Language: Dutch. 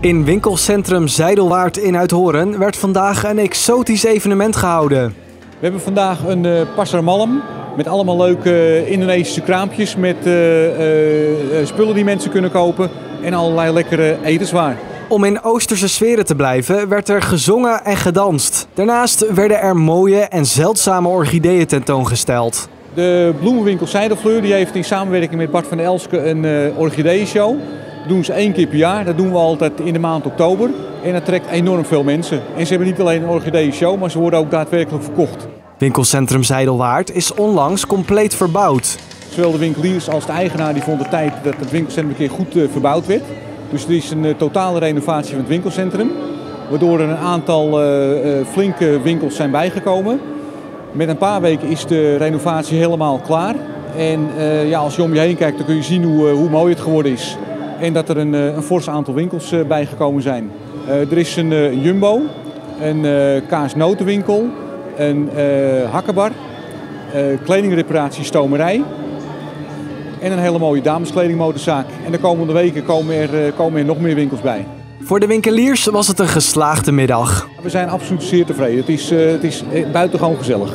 In winkelcentrum Zijdelwaard in Uithoren werd vandaag een exotisch evenement gehouden. We hebben vandaag een uh, pasar malam met allemaal leuke Indonesische kraampjes met uh, uh, spullen die mensen kunnen kopen en allerlei lekkere etenswaar. Om in oosterse sferen te blijven werd er gezongen en gedanst. Daarnaast werden er mooie en zeldzame orchideeën tentoongesteld. De bloemenwinkel Zijdelfleur die heeft in samenwerking met Bart van Elske een uh, orchideeënshow. Dat doen ze één keer per jaar. Dat doen we altijd in de maand oktober. En dat trekt enorm veel mensen. En ze hebben niet alleen een orchideeënshow, maar ze worden ook daadwerkelijk verkocht. Winkelcentrum Zijdelwaard is onlangs compleet verbouwd. Zowel de winkeliers als de eigenaar die vonden tijd dat het winkelcentrum een keer goed uh, verbouwd werd. Dus er is een uh, totale renovatie van het winkelcentrum. Waardoor er een aantal flinke winkels zijn bijgekomen. Met een paar weken is de renovatie helemaal klaar. En ja, als je om je heen kijkt, dan kun je zien hoe, hoe mooi het geworden is. En dat er een, een fors aantal winkels bijgekomen zijn. er is een Jumbo, een kaasnotenwinkel, een hakkenbar, kledingreparatie, stomerij en een hele mooie dameskledingmodezaak. En de komende weken komen er, komen er nog meer winkels bij. Voor de winkeliers was het een geslaagde middag. We zijn absoluut zeer tevreden. Het is, het is buitengewoon gezellig.